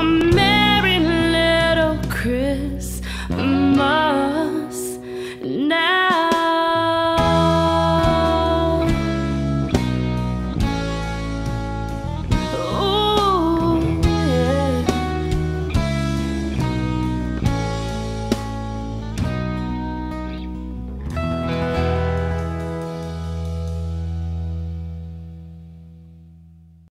I'm merry little Christmas.